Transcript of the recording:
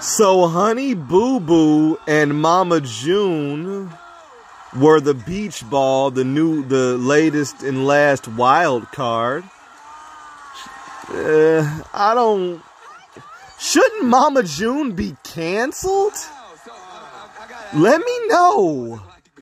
So Honey Boo Boo and Mama June were the beach ball, the new, the latest and last wild card. Uh, I don't. Shouldn't Mama June be canceled? Let me know.